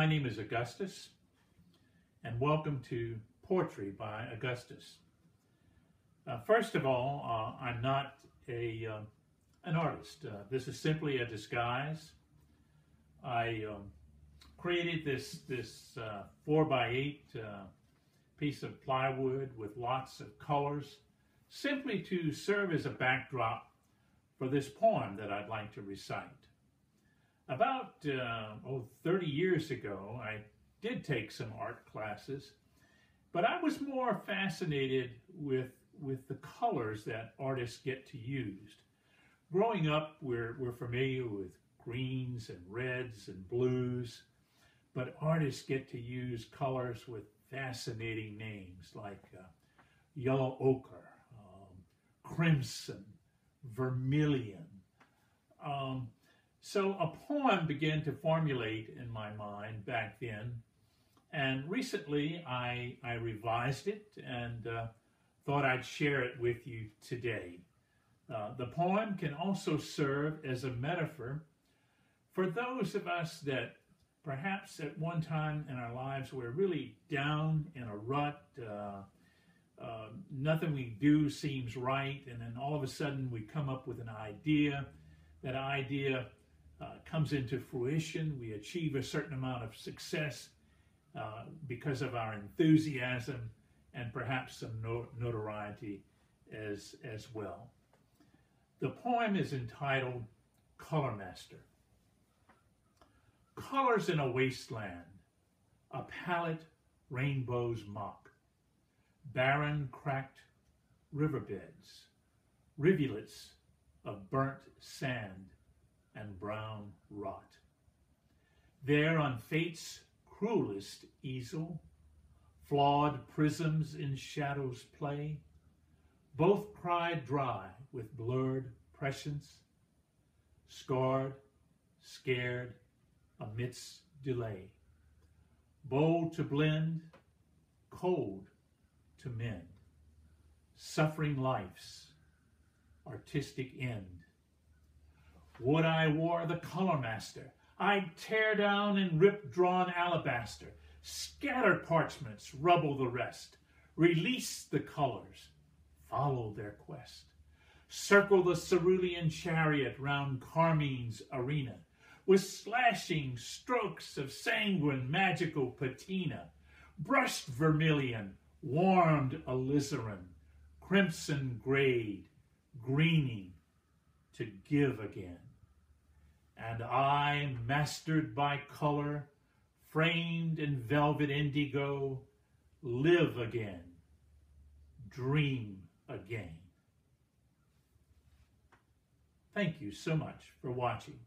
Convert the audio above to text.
My name is Augustus, and welcome to Poetry by Augustus. Uh, first of all, uh, I'm not a uh, an artist. Uh, this is simply a disguise. I um, created this this uh, four by eight uh, piece of plywood with lots of colors, simply to serve as a backdrop for this poem that I'd like to recite. About uh, oh, 30 years ago, I did take some art classes, but I was more fascinated with, with the colors that artists get to use. Growing up, we're, we're familiar with greens and reds and blues, but artists get to use colors with fascinating names like uh, yellow ochre, um, crimson, vermilion. Um, so a poem began to formulate in my mind back then. And recently I, I revised it and uh, thought I'd share it with you today. Uh, the poem can also serve as a metaphor for those of us that perhaps at one time in our lives were really down in a rut. Uh, uh, nothing we do seems right, and then all of a sudden we come up with an idea. That idea uh, comes into fruition. We achieve a certain amount of success uh, because of our enthusiasm and perhaps some no notoriety as, as well. The poem is entitled Color Master. Colors in a wasteland, a palette rainbows mock, barren cracked riverbeds, rivulets of burnt sand and brown rot. There on fate's cruelest easel, flawed prisms in shadows play, both cry dry with blurred prescience, scarred, scared, amidst delay, bold to blend, cold to mend, suffering life's artistic end would I wore the color master, I'd tear down and rip drawn alabaster, scatter parchments, rubble the rest, release the colors, follow their quest, circle the cerulean chariot round Carmine's arena, with slashing strokes of sanguine magical patina, brushed vermilion, warmed alizarin, crimson grayed, greening to give again. And I, mastered by color, framed in velvet indigo, live again, dream again. Thank you so much for watching.